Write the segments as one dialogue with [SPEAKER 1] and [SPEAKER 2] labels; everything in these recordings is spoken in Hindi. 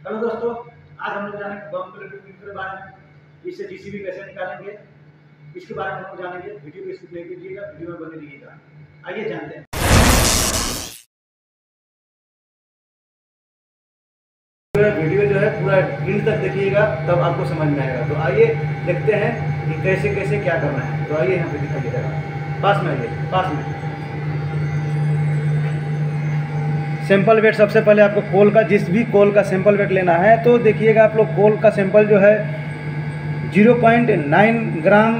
[SPEAKER 1] हेलो दोस्तों, आज हम लोग जानेंगे बम प्लेट के बारे में। इससे जीसीबी कैसे निकालेंगे। इसके बारे में हम जानेंगे। वीडियो को स्किप नहीं कीजिएगा, वीडियो में बने रहिएगा। आइए जानते हैं। वीडियो जो है, पूरा एंड तक देखिएगा, तब आपको समझ में आएगा। तो आइए देखते हैं कि कैसे कैसे क्या करना है। तो आइए यहाँ पे दिखाइए जरा। पास में आइए, पास में। सैंपल वेट सबसे पहले आपको कोल का, जिस भी कोल का सैंपल वेट लेना है तो देखिएगा आप लोग कोल का सैंपल जो है 0.9 ग्राम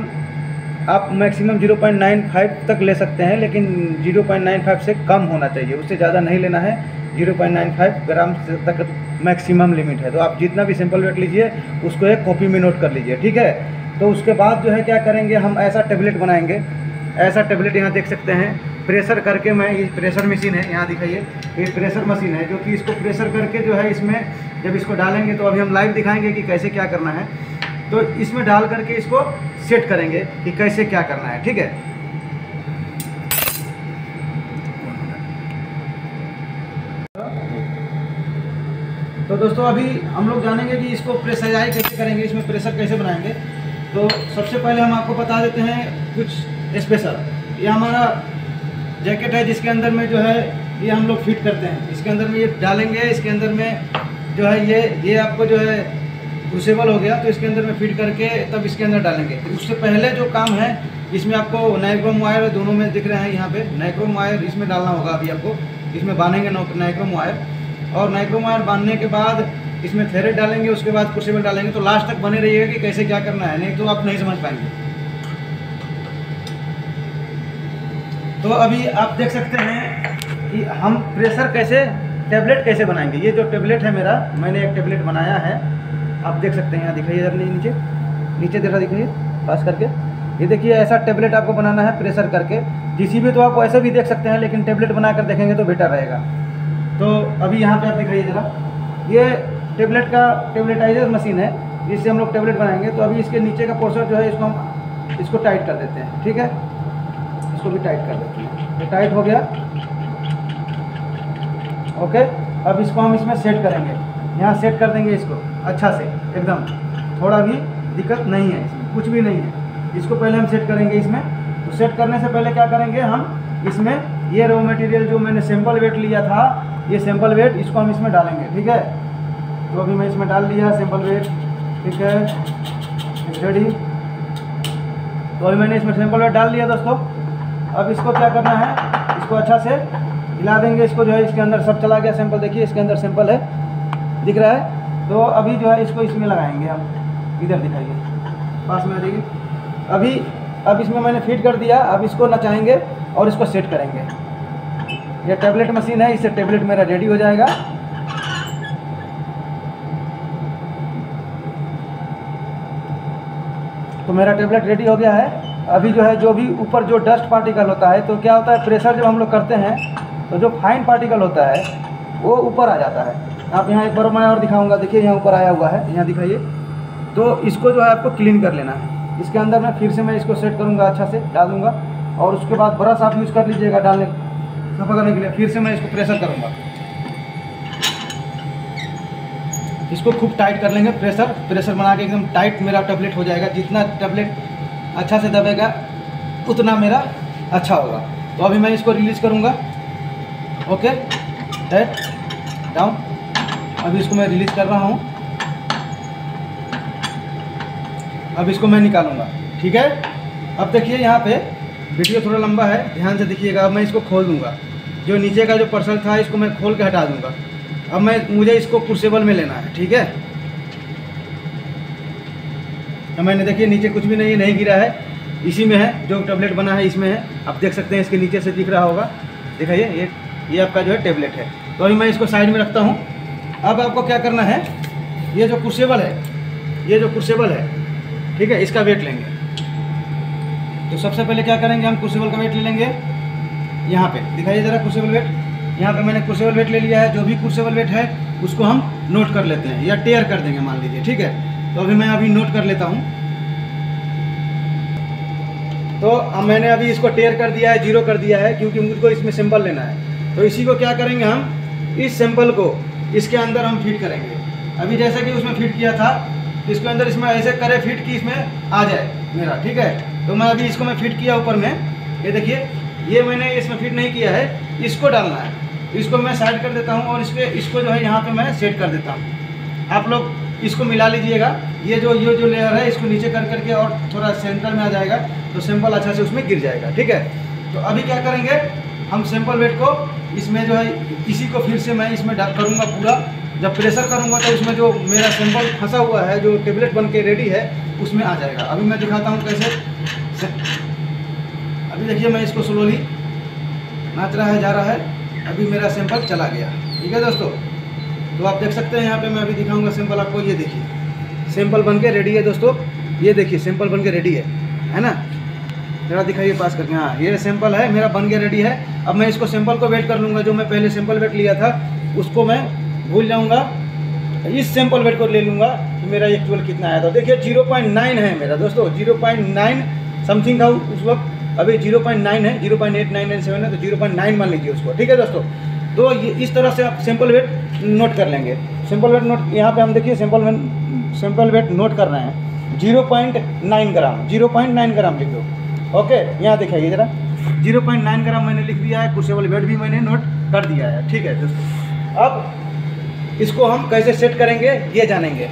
[SPEAKER 1] आप मैक्सिमम 0.95 तक ले सकते हैं, लेकिन 0.95 से कम होना चाहिए, उससे ज़्यादा नहीं लेना है 0.95 ग्राम तक मैक्सिमम लिमिट है। तो आप जितना भी सैंपल वेट लीजिए, उसको एक कॉपी में नोट कर लीजिए, ठीक है? तो उसके बाद जो है, क्या करेंगे, हम ऐसा टेबलेट बनाएँगे, ऐसा टेबलेट यहाँ देख सकते हैं प्रेशर करके मैं, ये प्रेशर मशीन है, यहाँ दिखाइए। ये प्रेशर मशीन है, जो कि इसको प्रेशर करके जो है इसमें, जब इसको डालेंगे तो अभी हम लाइव दिखाएँगे कि कैसे क्या करना है। तो इसमें डाल करके इसको सेट करेंगे कि कैसे क्या करना है, ठीक है? तो दोस्तों, अभी हम लोग जानेंगे कि इसको प्रेशराइज कैसे करेंगे, इसमें प्रेशर कैसे बनाएँगे। तो सबसे पहले हम आपको बता देते हैं कुछ स्पेशल ये हमारा जैकेट है जिसके अंदर में जो है ये हम लोग फिट करते हैं। इसके अंदर में ये डालेंगे, इसके अंदर में जो है ये ये आपको जो है क्रूसेबल हो गया तो इसके अंदर में फिट करके तब इसके अंदर डालेंगे। तो उससे पहले जो काम है, इसमें आपको नाइक्रोम वायर दोनों में दिख रहे हैं यहाँ पे। नाइक्रोम वायर इसमें डालना होगा अभी आपको। इसमें बांधेंगे नाइक्रोम वायर और नाइक्रोम वायर बांधने के बाद इसमें थेरेट डालेंगे, उसके बाद क्रूसेबल डालेंगे। तो लास्ट तक बने रहिएगा कि कैसे क्या करना है, नहीं तो आप नहीं समझ पाएँगे। तो अभी आप देख सकते हैं कि हम प्रेशर कैसे टेबलेट कैसे बनाएँगे। ये जो टेबलेट है मेरा, मैंने एक टेबलेट बनाया है। आप देख सकते हैं, यहाँ दिखाइए इधर नीचे। नीचे देखा दिखाइए, पास करके। ये देखिए, ऐसा टेबलेट आपको बनाना है प्रेशर करके। जिसी भी तो आप ऐसे भी देख सकते हैं, लेकिन टेबलेट बना कर देखेंगे तो बेटर रहेगा। तो अभी यहाँ पे आप दिखाइए ज़रा। ये टेबलेट का टेबलेटाइजर मशीन है, जिससे हम लोग टेबलेट बनाएँगे। तो अभी इसके नीचे का पोर्शन जो है, इसको हम, इसको टाइट कर देते हैं, ठीक है? इसको भी टाइट कर देते हैं। टाइट हो गया। ओके अब इसको हम इसमें सेट करेंगे। यहाँ सेट कर देंगे इसको अच्छा से, एकदम। थोड़ा भी दिक्कत नहीं है इसमें, कुछ भी नहीं है। इसको पहले हम सेट करेंगे इसमें। तो सेट करने से पहले क्या करेंगे हम, इसमें ये रो मटेरियल जो मैंने सैंपल वेट लिया था, ये सैंपल वेट इसको हम इसमें डालेंगे, ठीक है? तो अभी मैं इसमें डाल दिया सैंपल वेट ठीक है? रेडी तो अभी मैंने इसमें सैंपल वेट डाल दिया दोस्तों। अब इसको क्या करना है? इसको अच्छा से हिला देंगे, इसको जो है इसके अंदर सब चला गया सैंपल देखिए, इसके अंदर सैंपल है, दिख रहा है। तो अभी जो है इसको इसमें लगाएँगे हम, इधर दिखाइए, पास में आ जाइए। अभी, अब इसमें मैंने फिट कर दिया, अब इसको नचाएँगे और इसको सेट करेंगे। यह टैबलेट मशीन है इससे टैबलेट मेरा रेडी हो जाएगा। तो मेरा टैबलेट रेडी हो गया है। अभी जो है, जो भी ऊपर जो डस्ट पार्टिकल होता है तो क्या होता है प्रेशर जब हम लोग करते हैं तो जो फाइन पार्टिकल होता है, वो ऊपर आ जाता है। आप यहाँ एक बार मैं और दिखाऊँगा, देखिए यहाँ ऊपर आया हुआ है, यहाँ दिखाइए। तो इसको जो है आपको क्लीन कर लेना है। इसके अंदर में फिर से मैं इसको सेट करूँगा अच्छा से डाल दूँगा और उसके बाद ब्रश आप यूज़ कर लीजिएगा डालने, सफ़ा करने के लिए। फिर से मैं इसको प्रेशर करूँगा। इसको खूब टाइट कर लेंगे प्रेशर प्रेशर बना के एकदम टाइट मेरा टैबलेट हो जाएगा। जितना टेबलेट अच्छा से दबेगा, उतना मेरा अच्छा होगा। तो अभी मैं इसको रिलीज़ करूँगा। ओके हेड डाउन अभी इसको मैं रिलीज़ कर रहा हूँ। अब इसको मैं निकालूँगा। ठीक है? अब देखिए यहाँ पे वीडियो थोड़ा लंबा है, ध्यान से देखिएगा। अब मैं इसको खोल दूँगा। जो नीचे का जो पर्सल था, इसको मैं खोल के हटा दूँगा। अब मैं, मुझे इसको कुर्सेबल में लेना है। ठीक है? मैंने देखिए नीचे कुछ भी नहीं नहीं गिरा है। इसी में है, जो टेबलेट बना है, इसमें है। आप देख सकते हैं, इसके नीचे से दिख रहा होगा। दिखाइए, ये ये आपका जो है टेबलेट है। तो अभी मैं इसको साइड में रखता हूँ। अब आपको क्या करना है, ये जो कुर्सेबल है, ये जो कुर्सेबल है, ठीक है, इसका वेट लेंगे। तो सबसे पहले क्या करेंगे, हम कुर्सेबल का वेट ले लेंगे। यहाँ पे, दिखाइए ज़रा कुर्सेबल वेट यहाँ पे मैंने कुर्सेबल वेट ले लिया है, जो भी कुर्सेबल वेट है, उसको हम नोट कर लेते हैं, या टेयर कर देंगे, मान लीजिए, ठीक है। तो अभी मैं अभी नोट कर लेता हूँ। तो अब मैंने अभी इसको टेयर कर दिया है ज़ीरो कर दिया है, क्योंकि मुझको इसमें सिंपल लेना है। तो इसी को क्या करेंगे हम? इस सिंपल को इसके अंदर हम फिट करेंगे। अभी जैसा कि उसमें फिट किया था, इसके अंदर इसमें ऐसे करे फिट कि इसमें आ जाए मेरा, ठीक है? तो मैं अभी इसको मैं फिट किया ऊपर में। ये देखिए, ये मैंने इसमें फिट नहीं किया है, इसको डालना है। इसको मैं साइड कर देता हूँ और इसके, इसको जो है यहाँ पे मैं सेट कर देता हूँ। आप लोग इसको मिला लीजिएगा। ये जो ये जो लेयर है, इसको नीचे कर करके और थोड़ा सेंटर में आ जाएगा तो सिंपल अच्छा से उसमें गिर जाएगा, ठीक है? तो अभी क्या करेंगे, हम सिंपल वेट को इसमें जो है, इसी को फिर से मैं इसमें डाल करूँगा पूरा। जब प्रेशर करूँगा तो उसमें जो मेरा सिंपल फंसा हुआ है, जो टेबलेट बन के रेडी है, उसमें आ जाएगा। अभी मैं दिखाता हूँ कैसे। अभी देखिए मैं इसको स्लोली नाच रहा है, जा रहा है। अभी मेरा सैंपल चला गया, ठीक है दोस्तों? तो आप देख सकते हैं यहाँ पे मैं अभी दिखाऊँगा सैंपल आपको, ये देखिए। सैंपल बन के रेडी है दोस्तों। ये देखिए सैंपल बन के रेडी है। है ना? जरा दिखाइए पास करके। हाँ ये सैंपल है, मेरा बन के रेडी है। अब मैं इसको सैंपल को वेट कर लूँगा, जो मैं पहले सैंपल वेट लिया था, उसको मैं भूल जाऊँगा। इस सैंपल वेट को ले लूँगा कि मेरा एक्चुअल कितना आया था। देखिए ज़ीरो पॉइंट नाइन है मेरा दोस्तों। ज़ीरो पॉइंट नाइन समथिंग था उस वक्त। अभी ज़ीरो पॉइंट नाइन है zero point eight nine nine seven है तो ज़ीरो पॉइंट नाइन मान लीजिए उसको। ठीक है दोस्तों? तो ये इस तरह से आप सिंपल वेट नोट कर लेंगे। सिंपल वेट नोट यहाँ पे हम देखिए simple weight simple weight note कर रहे हैं। Zero point nine gram zero point nine gram लिख दो। ओके यहाँ दिखाइए ज़रा। ज़ीरो पॉइंट नाइन ग्राम मैंने लिख दिया है क्रूसेबल वेट भी मैंने नोट कर दिया है। ठीक है, दोस्तों। अब इसको हम कैसे सेट करेंगे, ये जानेंगे।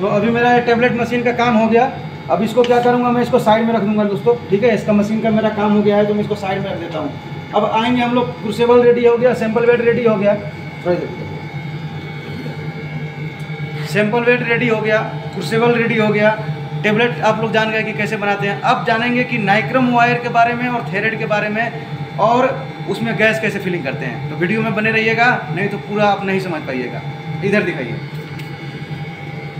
[SPEAKER 1] तो अभी मेरा टेबलेट मशीन का काम हो गया। अब इसको क्या करूँगा, मैं इसको साइड में रख दूँगा, दोस्तों। ठीक है, इसका मशीन का मेरा काम हो गया है तो मैं इसको साइड में रख देता हूँ। अब आएँगे हम लोग क्रूसेबल रेडी हो गया सैंपल वेट रेडी हो गया। सैंपल वेट रेडी हो गया क्रूसेबल रेडी हो गया। टेबलेट आप लोग जान गए कि कैसे बनाते हैं। अब जानेंगे कि नाइक्रम वायर के बारे में और थेरेड के बारे में और उसमें गैस कैसे फिलिंग करते हैं। तो वीडियो में बने रहिएगा, नहीं तो पूरा आप नहीं समझ पाइएगा। इधर दिखाइए।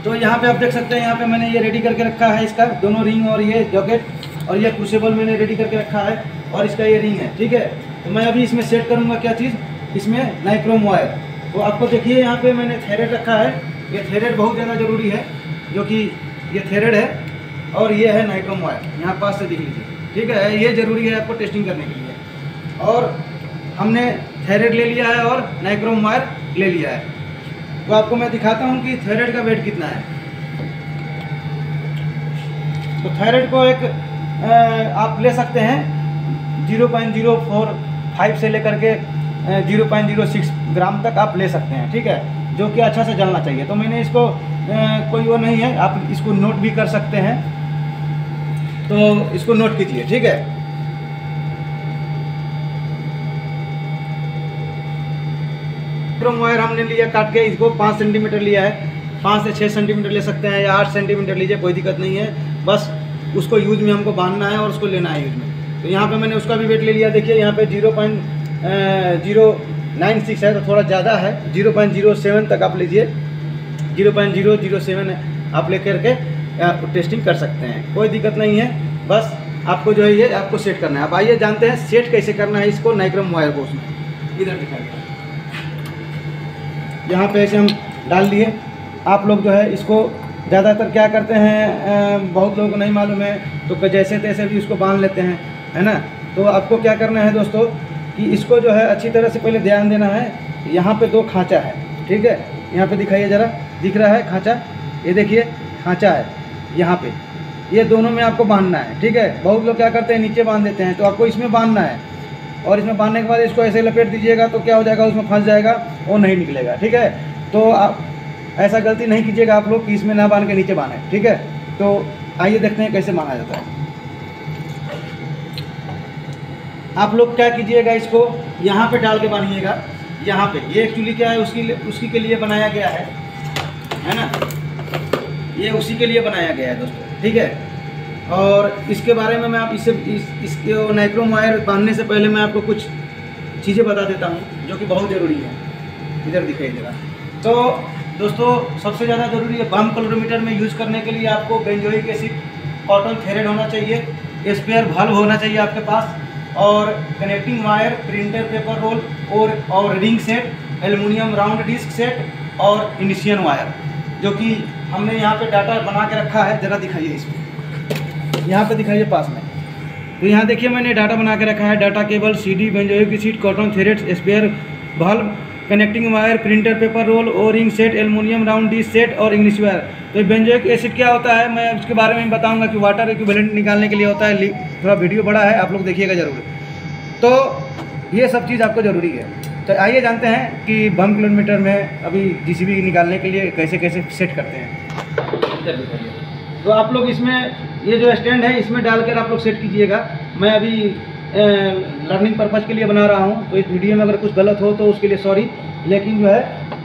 [SPEAKER 1] तो यहाँ पे आप देख सकते हैं, यहाँ पे मैंने ये रेडी करके रखा है इसका। दोनों रिंग और ये जॉकेट और ये क्रूसेबल मैंने रेडी करके रखा है और इसका ये रिंग है, ठीक है? तो मैं अभी इसमें सेट करूँगा क्या चीज़? इसमें नाइक्रोम वायर तो आपको देखिए, यहाँ पे मैंने थेरेड रखा है। ये थेरेड बहुत ज़्यादा ज़रूरी है, जो कि ये थेरेड है और ये है नाइक्रोम वायर। यहाँ पास से देख लीजिए। ठीक है, ये ज़रूरी है आपको टेस्टिंग करने के लिए। और हमने थेरेड ले लिया है और नाइक्रोम वायर ले लिया है। तो आपको मैं दिखाता हूँ कि थायराइड का वेट कितना है। तो थायराइड को एक आप ले सकते हैं, zero point zero four five से लेकर के zero point zero six gram तक आप ले सकते हैं, ठीक है? जो कि अच्छा से जलना चाहिए। तो मैंने इसको कोई वो नहीं है, आप इसको नोट भी कर सकते हैं। तो इसको नोट कीजिए, ठीक है? वायर हमने लिया, काट के इसको पाँच सेंटीमीटर लिया है। पाँच से छः सेंटीमीटर ले सकते हैं या आठ सेंटीमीटर लीजिए, कोई दिक्कत नहीं है। बस उसको यूज़ में हमको बांधना है और उसको लेना है यूज़ में। तो यहाँ पे मैंने उसका भी वेट ले लिया, देखिए यहाँ पे zero point zero nine six है तो थोड़ा ज़्यादा है। ज़ीरो पॉइंट ज़ीरो सेवन तक आप लीजिए। Zero point zero zero seven आप ले करके टेस्टिंग कर सकते हैं। कोई दिक्कत नहीं है। बस आपको जो है ये आपको सेट करना है। अब आइए जानते हैं सेट कैसे करना है इसको नाइक्रम वायर को उसमें इधर दिखाइए। यहाँ पे ऐसे हम डाल दिए। आप लोग जो है इसको ज़्यादातर क्या करते हैं बहुत लोगों को नहीं मालूम है। तो जैसे तैसे भी इसको बाँध लेते हैं, है ना? तो आपको क्या करना है दोस्तों कि इसको जो है अच्छी तरह से पहले ध्यान देना है। यहाँ पे दो खाँचा है, ठीक है? यहाँ पे दिखाइए ज़रा। दिख रहा है खाँचा? ये देखिए, खाँचा है, यहाँ पे। ये दोनों में आपको बांधना है, ठीक है? बहुत लोग क्या करते हैं, नीचे बाँध देते हैं तो आपको इसमें बांधना है। और इसमें बांधने के बाद इसको ऐसे लपेट दीजिएगा तो क्या हो जाएगा? उसमें फंस जाएगा वो नहीं निकलेगा, ठीक है? तो आप ऐसा गलती नहीं कीजिएगा आप लोग कि इसमें ना बाँध के नीचे बांधें, ठीक है? तो आइए देखते हैं कैसे बांधा जाता है। आप लोग क्या कीजिएगा इसको? यहाँ पे डाल के बांधिएगा। यहाँ पे। ये एक्चुअली क्या है? उसकी उसकी के लिए बनाया गया है। है ना? ये उसी के लिए बनाया गया है दोस्तों। ठीक है? और इसके बारे में मैं आप इससे इस, इसके नाइक्रोम वायर बांधने से पहले मैं आपको कुछ चीज़ें बता देता हूँ जो कि बहुत ज़रूरी है। इधर दिखाई देगा। तो दोस्तों सबसे ज़्यादा ज़रूरी है बम कलोमीटर में यूज़ करने के लिए आपको बेंजोइक एसिड कॉटन थेरेड होना चाहिए। स्पेयर भल्व होना चाहिए आपके पास। और connecting wire printer paper roll और और ring set aluminium round disc set और इंडिशियन वायर जो कि हमने यहाँ पे डाटा बना के रखा है, ज़रा दिखाइए इसमें। यहाँ पे दिखाइए पास में। तो यहाँ देखिए मैंने डाटा बना के रखा है डाटा केबल सी डी बेंजोयो की seat cotton threads spare bulb connecting wire printer paper roll और ring set aluminium round dish set और इंग्लिश वायर तो बेंजोइक एसिड क्या होता है? मैं उसके बारे में बताऊँगा कि वाटर इक्विवेलेंट निकालने के लिए होता है। थोड़ा वीडियो बड़ा है, आप लोग देखिएगा ज़रूर। तो ये सब चीज़ आपको ज़रूरी है। तो आइए जानते हैं कि बम किलोमीटर में अभी जीसीबी निकालने के लिए कैसे कैसे सेट करते हैं। तो आप लोग इसमें, ये जो स्टैंड है, इसमें डालकर आप लोग सेट कीजिएगा। मैं अभी लर्निंग पर्पज़ के लिए बना रहा हूँ। तो इस वीडियो में अगर कुछ गलत हो तो उसके लिए सॉरी लेकिन जो है,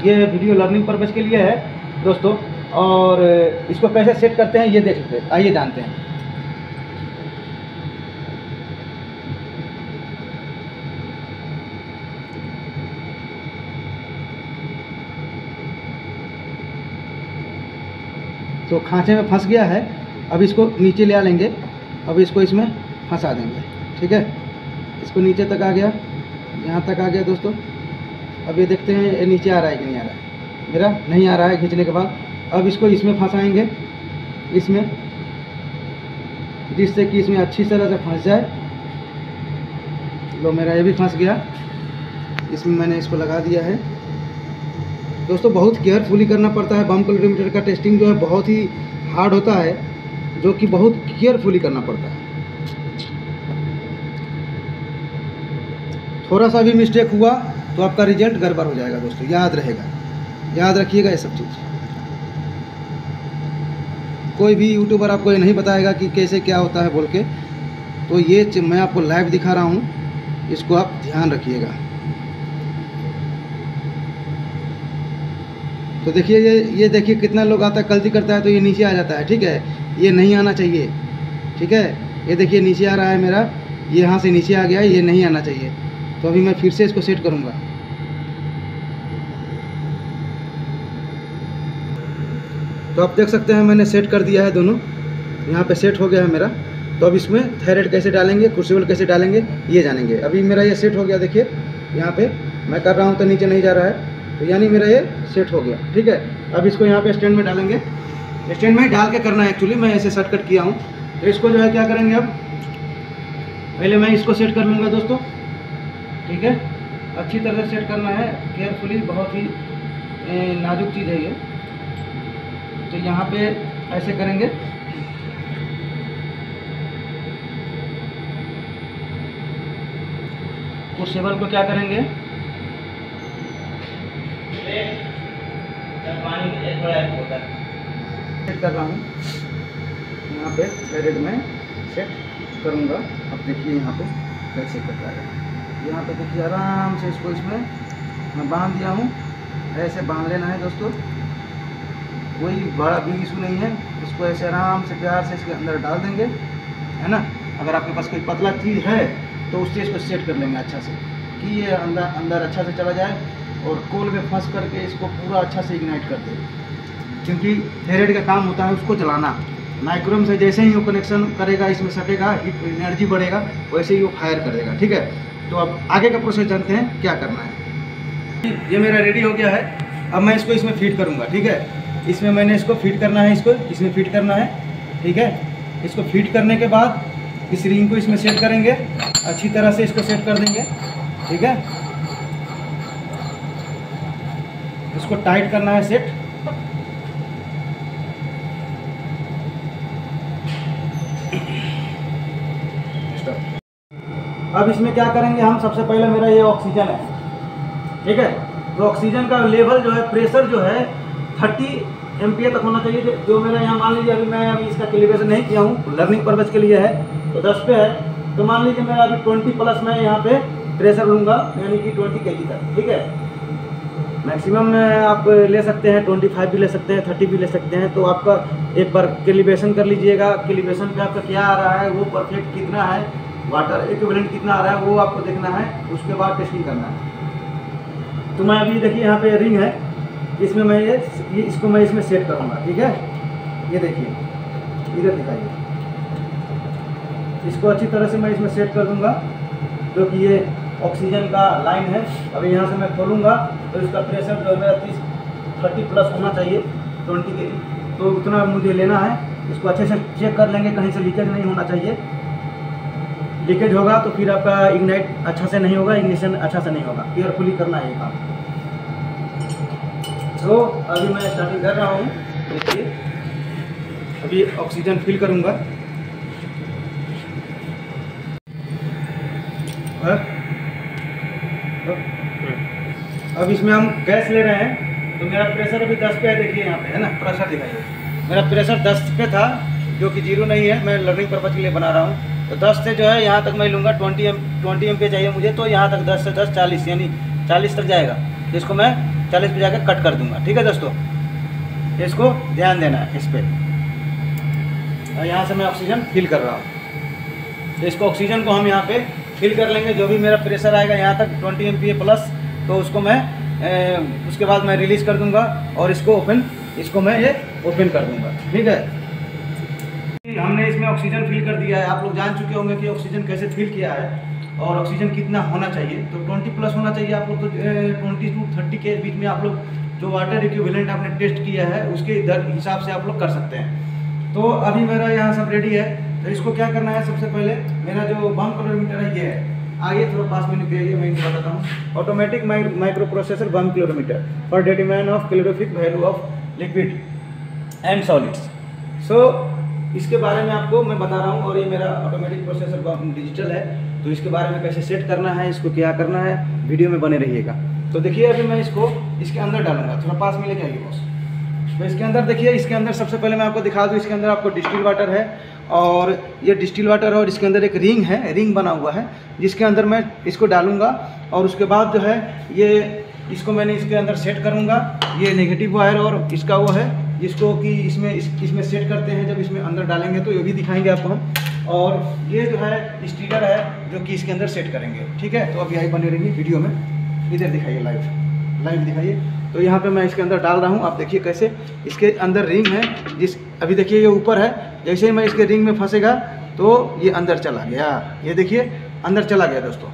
[SPEAKER 1] ये वीडियो लर्निंग पर्पज़ के लिए है, दोस्तों। और इसको कैसे सेट करते हैं, ये देख लेते हैं। आइए जानते हैं। तो खांचे में फंस गया है। अब इसको नीचे ले आ लेंगे। अब इसको इसमें फंसा देंगे। ठीक है? इसको नीचे तक आ गया। यहाँ तक आ गया दोस्तों। अब ये देखते हैं, ये नीचे आ रहा है कि नहीं आ रहा है। मेरा नहीं आ रहा है खींचने के बाद। अब इसको इसमें फंसाएँगे। इसमें, जिससे कि इसमें अच्छी तरह से फंस जाए। लो, मेरा ये भी फंस गया। इसमें मैंने इसको लगा दिया है। दोस्तों, बहुत केयरफुली करना पड़ता है। बम कैलोरीमीटर का टेस्टिंग जो है, बहुत ही हार्ड होता है, जो कि बहुत केयरफुली करना पड़ता है। थोड़ा सा भी मिस्टेक हुआ तो आपका रिज़ल्ट गड़बड़ हो जाएगा दोस्तों, याद रहेगा। याद रखिएगा ये सब चीज़। कोई भी यूट्यूबर आपको ये नहीं बताएगा कि कैसे क्या होता है बोल के तो ये मैं आपको लाइव दिखा रहा हूँ, इसको आप ध्यान रखिएगा। तो देखिए ये ये देखिए कितना लोग आता है, गलती करता है तो ये नीचे आ जाता है, ठीक है? ये नहीं आना चाहिए, ठीक है? ये देखिए नीचे आ रहा है मेरा, ये यहाँ से नीचे आ गया, ये नहीं आना चाहिए। तो अभी मैं फिर से इसको सेट करूँगा। तो आप देख सकते हैं मैंने सेट कर दिया है दोनों। यहाँ पे सेट हो गया है मेरा। तो अब इसमें थायराइड कैसे डालेंगे क्रूसिबल कैसे डालेंगे, ये जानेंगे। अभी मेरा ये सेट हो गया, देखिए, यहाँ पे मैं कर रहा हूँ तो नीचे नहीं जा रहा है। तो यानी मेरा ये सेट हो गया, ठीक है? अब इसको यहाँ पे स्टैंड में डालेंगे। स्टैंड में डाल के करना है एक्चुअली मैं ऐसे शॉर्टकट किया हूँ। तो इसको जो है क्या करेंगे अब? पहले मैं इसको सेट कर लूँगा दोस्तों। ठीक है? अच्छी तरह से सेट करना है। केयरफुली बहुत ही नाजुक चीज़ है ये। तो यहाँ पे ऐसे करेंगे। सेवल को क्या करेंगे? सेट कर रहा हूँ। यहाँ पे थ्रेड में सेट करूँगा। अब देखिए यहाँ पे कैसे कर रहा है। यहाँ पे देखिए, आराम से इसको इसमें मैं बाँध दिया हूँ। ऐसे बाँध लेना है दोस्तों। कोई बड़ा बिग इशू नहीं है। इसको ऐसे आराम से प्यार से इसके अंदर डाल देंगे, है ना? अगर आपके पास कोई पतला चीज़ है तो उससे इसको सेट कर लेंगे अच्छा से, कि ये अंदर अंदर अच्छा से चला जाए और कोल में फंस करके इसको पूरा अच्छा से इग्नाइट कर दे। क्योंकि थेरेड का काम होता है उसको जलाना। माइक्रोम से जैसे ही वो कनेक्शन करेगा, इसमें सटेगा एनर्जी बढ़ेगा, वैसे ही वो फायर करेगा ठीक है? तो अब आगे का प्रोसेस जानते हैं क्या करना है। ये मेरा रेडी हो गया है। अब मैं इसको इसमें फिट करूँगा, ठीक है? इसमें मैंने इसको फिट करना है, इसको, इसमें फिट करना है, ठीक है? इसको फिट करने के बाद इस रिंग को इसमें सेट करेंगे। अच्छी तरह से इसको सेट कर देंगे, ठीक है? इसको टाइट करना है सेट अब इसमें क्या करेंगे हम? सबसे पहले मेरा ये ऑक्सीजन है। ठीक है? तो ऑक्सीजन का लेवल जो है प्रेशर जो है थर्टी एम तक होना चाहिए। जो मेरा यहाँ, मान लीजिए अभी मैं अभी इसका कैलिब्रेशन नहीं किया हूँ लर्निंग पर्पज़ के लिए है तो दस पे है। तो मान लीजिए मेरा अभी ट्वेंटी प्लस मैं यहाँ पे प्रेशर लूँगा, यानी कि ट्वेंटी के तक। ठीक है? मैक्सिमम आप ले सकते हैं ट्वेंटी फाइव भी ले सकते हैं थर्टी भी ले सकते हैं। तो आपका एक बार कैलिब्रेशन कर लीजिएगा। कैलिब्रेशन पे आपका क्या आ रहा है? वो परफेक्ट कितना है? वाटर इक्विवेलेंट कितना आ रहा है वो आपको देखना है, उसके बाद टेस्टिंग करना है। तो मैं अभी देखिए यहाँ पे रिंग है, इसमें मैं ये इसको मैं इसमें सेट करूँगा, ठीक है? ये देखिए, इधर दिखाइए। इसको अच्छी तरह से मैं इसमें सेट कर दूँगा, जो कि ये ऑक्सीजन का लाइन है। अभी यहाँ से मैं खोलूँगा तो इसका प्रेशर जो है मेरा तीस थर्टी प्लस होना चाहिए ट्वेंटी के तो उतना मुझे लेना है। इसको अच्छे से चेक कर लेंगे, कहीं से लीकेज नहीं होना चाहिए। लीकेज होगा तो फिर आपका इग्नाइट अच्छा से नहीं होगा इग्निशन अच्छा से नहीं होगा। केयरफुली करना है ये काम। तो अभी मैं स्टार्टिंग कर रहा हूँ। देखिए। अभी ऑक्सीजन फिल करूँगा। अब इसमें हम गैस ले रहे हैं। तो मेरा प्रेशर अभी दस पे है देखिए यहाँ पे है ना? प्रेशर दिखाइए। मेरा प्रेशर दस पे था जो कि ज़ीरो नहीं है। मैं लर्निंग पर्पज के लिए बना रहा हूँ। तो दस से जो है यहाँ तक मैं लूँगा ट्वेंटी एम ट्वेंटी एम पे चाहिए मुझे तो यहाँ तक दस से दस चालीस यानी चालीस तक जाएगा। इसको मैं चालीस पे जाकर कट कर दूँगा। ठीक है दोस्तों? इसको ध्यान देना है इस पर और यहाँ से मैं ऑक्सीजन फिल कर रहा हूँ। तो इसको ऑक्सीजन को हम यहाँ पे फिल कर लेंगे। जो भी मेरा प्रेशर आएगा यहाँ तक ट्वेंटी एम प्लस तो उसको मैं ए, उसके बाद मैं रिलीज़ कर दूँगा और इसको ओपन इसको मैं ये ओपन कर दूँगा। ठीक है? हमने इसमें ऑक्सीजन फिल कर दिया है। आप लोग जान चुके होंगे कि ऑक्सीजन कैसे फिल किया है और ऑक्सीजन कितना होना चाहिए। तो 20 प्लस होना चाहिए आप लोग तो ट्वेंटी टू थर्टी के बीच में आप लोग जो वाटर इक्विवेलेंट आपने टेस्ट किया है, उसके इधर हिसाब से आप लोग कर सकते हैं। तो अभी मेरा यहाँ सब रेडी है। तो इसको क्या करना है सबसे पहले? मेरा जो बम किलोमीटर है, ये है। आगे थोड़ा पास में निकलिए मैं इनको बताता हूँ। Automatic microprocessor bomb kilometre for डेटिमैन of calorific value of liquid and solids so इसके बारे में आपको मैं बता रहा हूँ और ये मेरा ऑटोमेटिक प्रोसेसर डिजिटल है तो इसके बारे में कैसे सेट करना है, इसको क्या करना है वीडियो में बने रहिएगा। तो देखिए, अभी मैं इसको इसके अंदर डालूँगा। थोड़ा पास में लेके आइए बॉस तो इसके अंदर देखिए, इसके अंदर सबसे पहले मैं आपको दिखा दूँ, इसके अंदर आपको डिस्टिल वाटर है और ये डिस्टिल वाटर और इसके अंदर एक रिंग है रिंग बना हुआ है, जिसके अंदर मैं इसको डालूँगा और उसके बाद जो है, ये इसको मैंने इसके अंदर सेट करूँगा। ये नेगेटिव वायर और इसका वो है जिसको कि इसमें इस, इसमें सेट करते हैं जब इसमें अंदर डालेंगे तो ये भी दिखाएँगे आपको हम। और ये जो है स्टीकर है जो कि इसके अंदर सेट करेंगे ठीक है? तो अभी आई बने रहेंगे वीडियो में। इधर दिखाइए लाइव लाइव दिखाइए। तो यहाँ पे मैं इसके अंदर डाल रहा हूँ। आप देखिए कैसे इसके अंदर रिंग है जिस अभी देखिए ये ऊपर है। जैसे ही मैं इसके रिंग में फंसेगा तो ये अंदर चला गया। ये देखिए अंदर चला गया दोस्तों।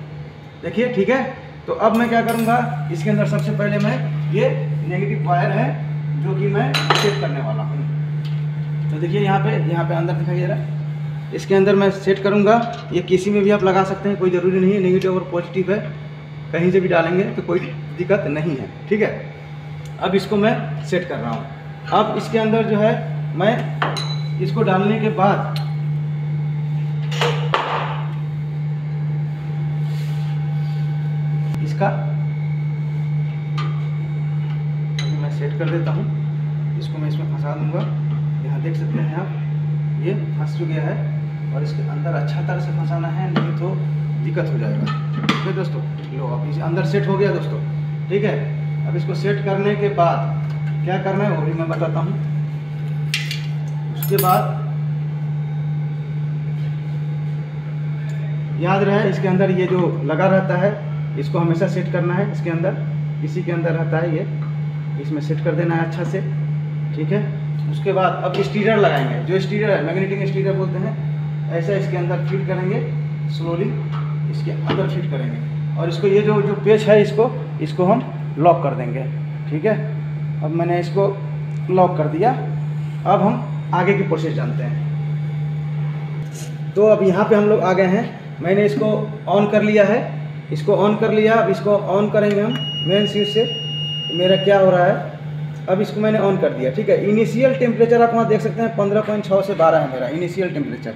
[SPEAKER 1] देखिए ठीक है? तो अब मैं क्या करूँगा इसके अंदर सबसे पहले मैं ये नेगेटिव वायर है जो कि मैं सेट करने वाला हूँ। तो देखिए यहाँ पे यहाँ पे अंदर दिखाई दे रहा है। इसके अंदर मैं सेट करूँगा। ये किसी में भी आप लगा सकते हैं, कोई ज़रूरी नहीं है नेगेटिव और पॉजिटिव है। कहीं से भी डालेंगे तो कोई दिक्कत नहीं है, ठीक है? अब इसको मैं सेट कर रहा हूँ। अब इसके अंदर जो है, मैं इसको डालने के बाद इसका अभी मैं सेट कर देता हूँ। इसको मैं इसमें फंसा दूँगा। यहाँ देख सकते हैं आप, ये फंस गया है और इसके अंदर अच्छा तरह से फंसाना है, नहीं तो दिक्कत हो जाएगा। ठीक है दोस्तों? लो, अब इसे अंदर सेट हो गया दोस्तों। ठीक है? अब इसको सेट करने के बाद क्या करना है, वो भी मैं बताता हूँ। उसके बाद याद रहे, इसके अंदर ये जो लगा रहता है, इसको हमेशा सेट करना है, इसके अंदर, इसी के अंदर रहता है ये। इसमें सेट कर देना है अच्छा से, ठीक है? उसके बाद अब स्टीडर लगाएँगे। जो स्टीडर है मैग्नेटिक स्टीडर बोलते हैं, ऐसा इसके अंदर फिट करेंगे स्लोली इसके अंदर फिट करेंगे। और इसको ये जो जो पेच है इसको इसको हम लॉक कर देंगे, ठीक है? अब मैंने इसको लॉक कर दिया। अब हम आगे की प्रोसेस जानते हैं। तो अब यहाँ पे हम लोग आ गए हैं। मैंने इसको ऑन कर लिया है। इसको ऑन कर लिया, अब इसको ऑन करेंगे हम मेन स्विच से। मेरा क्या हो रहा है? अब इसको मैंने ऑन कर दिया, ठीक है? इनिशियल टेम्परेचर आप वहाँ देख सकते हैं, पंद्रह पॉइंट छः से बारह है मेरा इनिशियल टेम्परेचर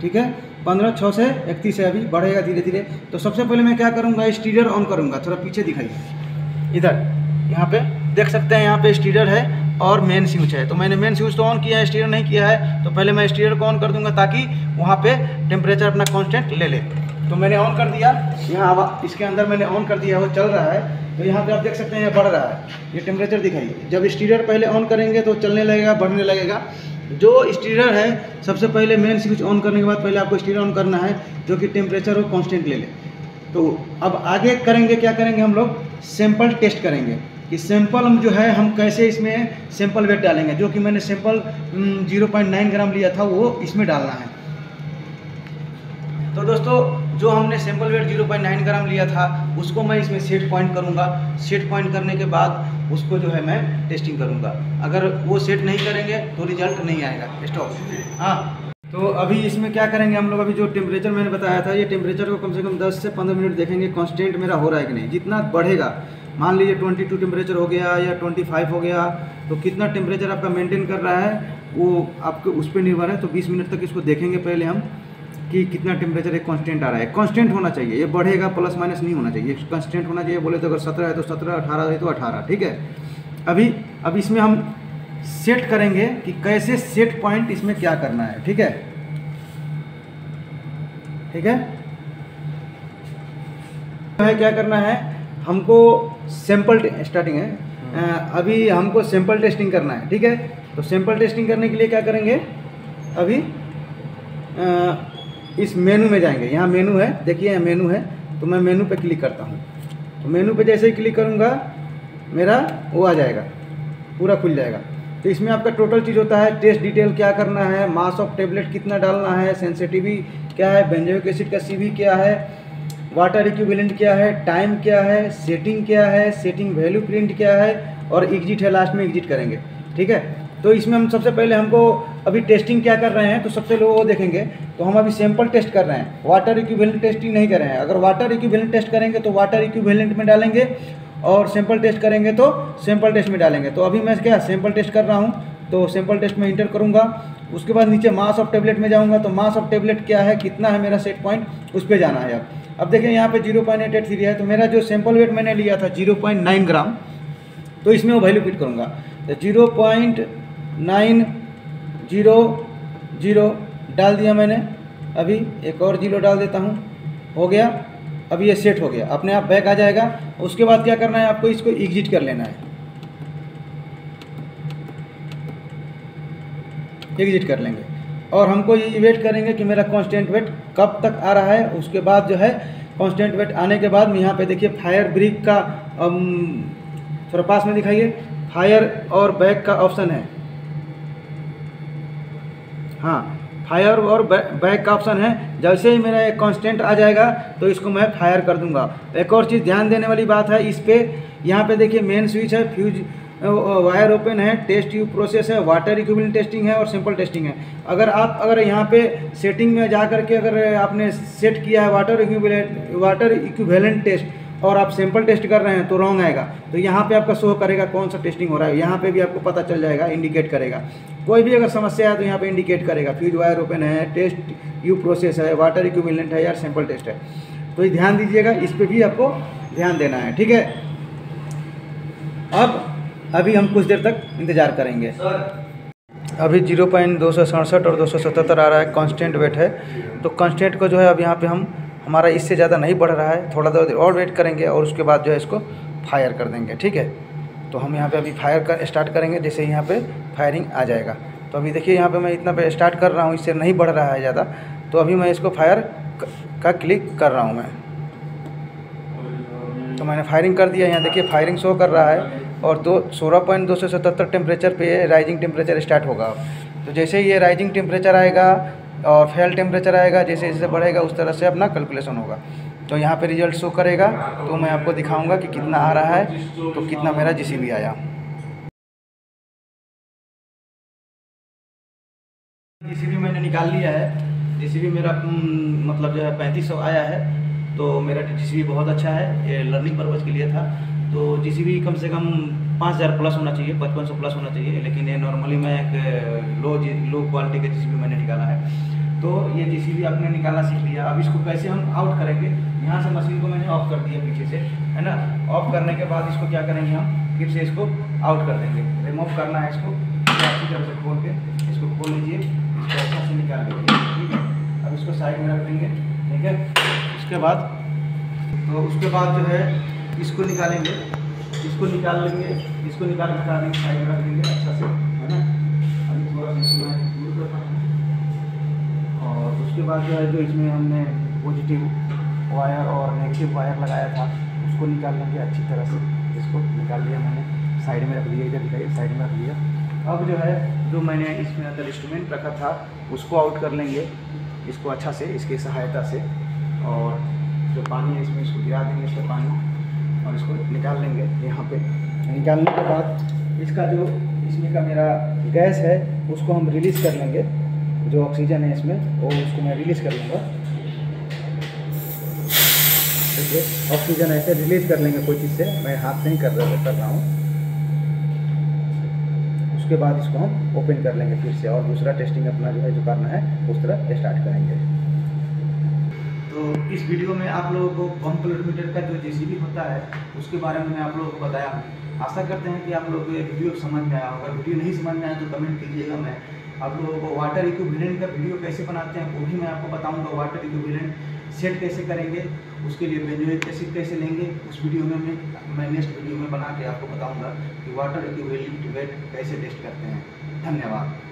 [SPEAKER 1] ठीक है? पंद्रह छः से इकतीस है अभी, बढ़ेगा धीरे धीरे तो सबसे पहले मैं क्या करूँगा? स्टीडर ऑन करूँगा, थोड़ा पीछे दिखाइए। इधर, यहाँ पे देख सकते हैं, यहाँ पे स्टीडर है और मेन स्विच है। तो मैंने मेन स्विच तो ऑन किया है स्टीयर नहीं किया है तो पहले मैं स्टीयर को ऑन कर दूँगा ताकि वहाँ पे टेम्परेचर अपना कांस्टेंट ले ले। तो मैंने ऑन कर दिया। यहाँ इसके अंदर मैंने ऑन कर दिया, वो चल रहा है। तो यहाँ पे आप देख सकते हैं बढ़ रहा है। ये टेम्परेचर दिखाइए जब स्टीरियर पहले ऑन करेंगे तो चलने लगेगा, बढ़ने लगेगा। जो स्टीरियर है, सबसे पहले मेन स्विच ऑन करने के बाद पहले आपको स्टीरियर ऑन करना है, जो कि टेम्परेचर वो कॉन्स्टेंट ले ले। तो अब आगे करेंगे, क्या करेंगे हम लोग? सैंपल टेस्ट करेंगे। कि सैंपल हम जो है, हम कैसे इसमें सैंपल वेट डालेंगे? जो कि मैंने sample zero point nine gram लिया था, वो इसमें डालना है। तो दोस्तों जो हमने sample weight zero point nine gram लिया था, उसको मैं इसमें सेट पॉइंट करूँगा। सेट पॉइंट करने के बाद उसको जो है मैं टेस्टिंग करूँगा। अगर वो सेट नहीं करेंगे तो रिज़ल्ट नहीं आएगा। स्टॉप हाँ। तो अभी इसमें क्या करेंगे हम लोग? अभी जो टेम्परेचर मैंने बताया था, ये टेम्परेचर को कम से कम 10 से 15 मिनट देखेंगे कॉन्स्टेंट मेरा हो रहा है कि नहीं? जितना बढ़ेगा, मान लीजिए ट्वेंटी टू टेम्परेचर हो गया या ट्वेंटी फाइव हो गया तो कितना टेम्परेचर आपका मेंटेन कर रहा है, वो आपके उस पर निर्भर है तो बीस मिनट तक इसको देखेंगे पहले हम। कि कितना टेम्परेचर एक कांस्टेंट आ रहा है। कांस्टेंट होना चाहिए। ये बढ़ेगा प्लस माइनस नहीं होना चाहिए। कांस्टेंट होना चाहिए बोले तो अगर सत्रह है तो सत्रह अठारह है तो अठारह ठीक है? अभी अब इसमें हम सेट करेंगे कि कैसे सेट पॉइंट इसमें क्या करना है ठीक है? ठीक है? है क्या करना है? हमको सैंपल स्टार्टिंग है। अभी हमको सैंपल टेस्टिंग करना है ठीक है? तो सैंपल टेस्टिंग करने के लिए क्या करेंगे? अभी अ, इस मेनू में जाएँगे। यहाँ मेनू है। देखिए, यहाँ मेनू है। तो मैं मेनू पे क्लिक करता हूँ। तो मेनू पे जैसे ही क्लिक करूँगा, मेरा वो आ जाएगा। पूरा खुल जाएगा। तो इसमें आपका टोटल चीज़ होता है। टेस्ट डिटेल क्या करना है? मास ऑफ़ टेबलेट कितना डालना है? सेंसिटिवी क्या है? बेंजोइक एसिड का सीवी क्या है? वाटर इक्विवेलेंट क्या है? टाइम क्या है? सेटिंग क्या है? सेटिंग वैल्यू प्रिंट क्या है? और एग्जिट है। लास्ट में एग्जिट करेंगे। ठीक है? तो इसमें हम सबसे पहले हमको अभी टेस्टिंग क्या कर रहे हैं तो सबसे लोग वो देखेंगे। तो हम अभी सैंपल टेस्ट कर रहे हैं। वाटर इक्विवेलेंट टेस्टिंग नहीं कर रहे हैं। अगर वाटर इक्विवेलेंट टेस्ट करेंगे तो वाटर इक्विवेलेंट में डालेंगे और सैंपल टेस्ट करेंगे तो सैंपल टेस्ट में डालेंगे। तो अभी मैं क्या सैंपल टेस्ट कर रहा हूँ तो सैंपल टेस्ट में इंटर करूँगा। उसके बाद नीचे मास ऑफ़ टेबलेट में जाऊँगा। तो मास ऑफ़ टेबलेट क्या है, कितना है मेरा सेट पॉइंट उस पर जाना है अब। अब देखिए, यहाँ पे zero point eight eight three है। तो मेरा जो सैंपल वेट मैंने लिया था ज़ीरो पॉइंट नाइन ग्राम तो इसमें वो वैल्यू फिट करूँगा। तो zero point nine zero zero डाल दिया मैंने। अभी एक और ज़ीरो डाल देता हूँ। हो गया। अभी ये सेट हो गया। अपने आप बैक आ जाएगा। उसके बाद क्या करना है? आपको इसको एग्जिट कर लेना है। एग्जिट कर लेंगे। और हमको ये वेट करेंगे कि मेरा कांस्टेंट वेट कब तक आ रहा है। उसके बाद जो है कांस्टेंट वेट आने के बाद यहाँ पे देखिए फायर ब्रिक का थोड़ा पास में दिखाइए। फायर और बैक का ऑप्शन है। हाँ फायर और बैक का ऑप्शन है। जैसे ही मेरा एक कॉन्स्टेंट आ जाएगा तो इसको मैं फायर कर दूँगा। एक और चीज़ ध्यान देने वाली बात है, इस पर यहाँ पे देखिए मेन स्विच है फ्यूज वायर ओपन है टेस्ट ट्यूब प्रोसेस है वाटर इक्विवेलेंट टेस्टिंग है और सिंपल टेस्टिंग है। अगर आप, अगर यहाँ पे सेटिंग में जा करके अगर आपने सेट किया है water equivalent water equivalent test और आप सैंपल टेस्ट कर रहे हैं तो रॉन्ग आएगा। तो यहाँ पे आपका शो करेगा कौन सा टेस्टिंग हो रहा है यहाँ पे भी आपको पता चल जाएगा इंडिकेट करेगा। कोई भी अगर समस्या है तो यहाँ पे इंडिकेट करेगा। फ्यूज वायर ओपन है टेस्ट यू प्रोसेस है वाटर इक्विवेलेंट है या सैंपल टेस्ट है। तो ये ध्यान दीजिएगा इस पर भी आपको ध्यान देना है ठीक है? अब अभी हम कुछ देर तक इंतज़ार करेंगे। अभी ज़ीरो पॉइंट दो सौ सड़सठ और दो सौ सतहत्तर आ रहा है कांस्टेंट वेट है। तो कांस्टेंट को जो है अब यहाँ पे हम हमारा इससे ज़्यादा नहीं बढ़ रहा है, थोड़ा देर और वेट करेंगे और उसके बाद जो है इसको फायर कर देंगे, ठीक है? तो हम यहाँ पे अभी फायर कर स्टार्ट करेंगे, जैसे यहाँ पे फायरिंग आ जाएगा। तो अभी देखिए यहाँ पे मैं इतना पे स्टार्ट कर रहा हूँ, इससे नहीं बढ़ रहा है ज़्यादा। तो अभी मैं इसको फायर का क्लिक कर रहा हूँ मैं। तो मैंने फायरिंग कर दिया, यहाँ देखिए फायरिंग शो कर रहा है और दो, सोलह पॉइंट दो सौ सतहत्तर टेम्परेचर पर राइजिंग टेम्परेचर स्टार्ट होगा। तो जैसे ही ये राइजिंग टेम्परेचर आएगा और फेल टेम्परेचर आएगा, जैसे जैसे बढ़ेगा, उस तरह से अपना कैलकुलेशन होगा। तो यहाँ पे रिज़ल्ट शो करेगा तो मैं आपको दिखाऊँगा कि कितना आ रहा है तो कितना मेरा जी आया। जी मैंने निकाल लिया है। जी मेरा मतलब जो है पैंतीस आया है तो मेरा जी बहुत अच्छा है, ये लर्निंग पर्पज़ के लिए था। तो जी कम से कम पाँच हज़ार प्लस होना चाहिए, पचपन सौ प्लस होना चाहिए, लेकिन ये नॉर्मली मैं एक लो लो क्वालिटी का जी मैंने निकाला है। तो ये जी आपने निकालना सीख लिया, अब इसको कैसे हम आउट करेंगे? यहाँ से मशीन को मैंने ऑफ़ कर दिया पीछे से, है ना? ऑफ़ करने के बाद इसको क्या करेंगे हम? फिर से इसको आउट कर देंगे। रिमूव करना है इसको, अच्छी तरह से खोल के इसको खोल लीजिए, इसको अच्छा से निकाल लीजिए, ठीक है? अब इसको साइड में रख देंगे, ठीक है? उसके बाद तो उसके बाद जो है, इसको निकालेंगे, इसको निकाल लेंगे। इसको निकाल देंगे साइड में रख देंगे अच्छा से, है ना? अभी थोड़ा सा इसको मैं दूर करता हूँ। और उसके बाद जो है जो इसमें हमने पॉजिटिव वायर और नेगेटिव वायर लगाया था, उसको निकाल लेंगे अच्छी तरह से। इसको निकाल लिया मैंने। साइड में रख दिया, इधर दिखाइए साइड में रख दिया। अब जो है, जो मैंने इसमें अंदर इंस्ट्रूमेंट रखा था, उसको आउट कर लेंगे। इसको अच्छा से, इसकी सहायता से। और जो पानी है, इसमें इसको गिरा देंगे, इसका पानी। और इसको निकाल लेंगे यहाँ पे। निकालने के बाद इसका जो, इसमें का मेरा गैस है, उसको हम रिलीज़ कर लेंगे। जो ऑक्सीजन है इसमें, वो उसको मैं रिलीज़ कर लूँगा। देखिए ऑक्सीजन ऐसे रिलीज़ कर लेंगे कोई चीज़ से, मैं हाथ नहीं कर रहा कर रहा हूँ। उसके बाद इसको हम ओपन कर लेंगे फिर से, और दूसरा टेस्टिंग अपना जो है, जो करना है, उस तरह स्टार्ट करेंगे। तो इस वीडियो में आप लोगों को पंप किलोमीटर का जो जेसीबी होता है, उसके बारे में मैं आप लोगों को बताया हूँ। आशा करते हैं कि आप लोग को ये वीडियो समझ में आया होगा। वीडियो नहीं समझ में आया तो कमेंट कीजिएगा मैं। आप लोगों को वाटर इक्विवेलेंट का वीडियो कैसे बनाते हैं, वो भी मैं आपको बताऊँगा वाटर इक्विवेलेंट सेट कैसे करेंगे, उसके लिए बेंजोइक एसिड कैसे लेंगे, उस वीडियो में मैं मैं नेक्स्ट वीडियो में बना के आपको बताऊँगा कि वाटर इक्विवेलेंट वेट कैसे टेस्ट करते हैं। धन्यवाद।